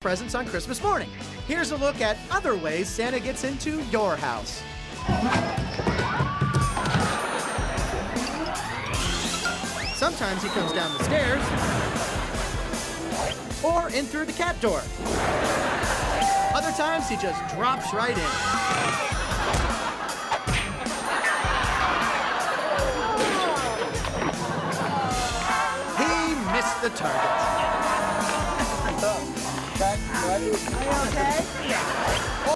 presents on Christmas morning. Here's a look at other ways Santa gets into your house. Sometimes he comes down the stairs or in through the cat door. Other times he just drops right in. He missed the target. Are you okay?